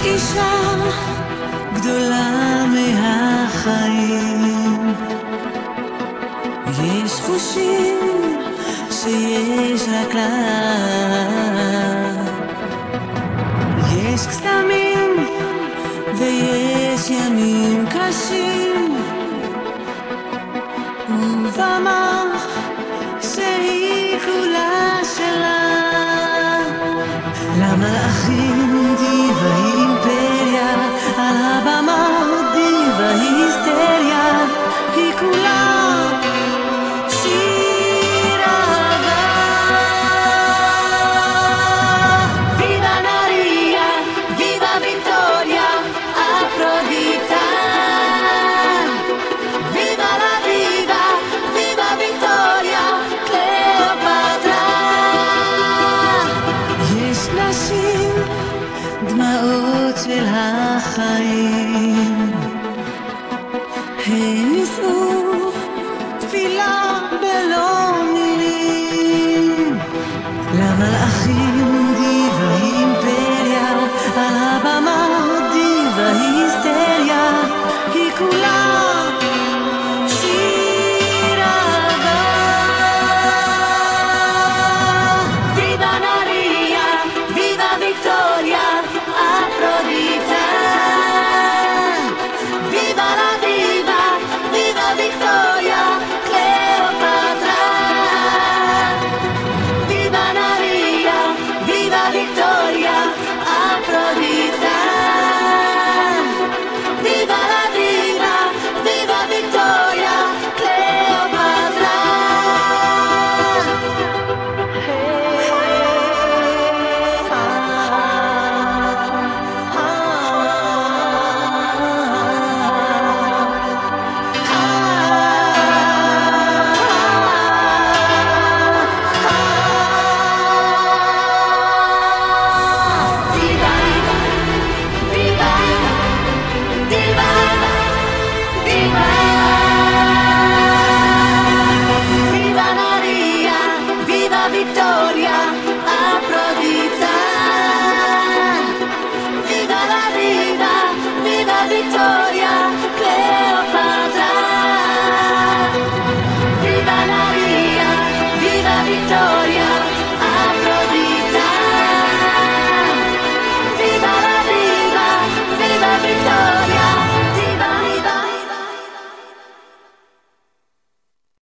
יש אישה גדולה מהחיים. יש חושים שיש רק לה. יש קסמים ויש ימים קשים. ובמה שהיא כולה שלה. למה אחים דיוויים של החיים. הם יישאו תפילה בלא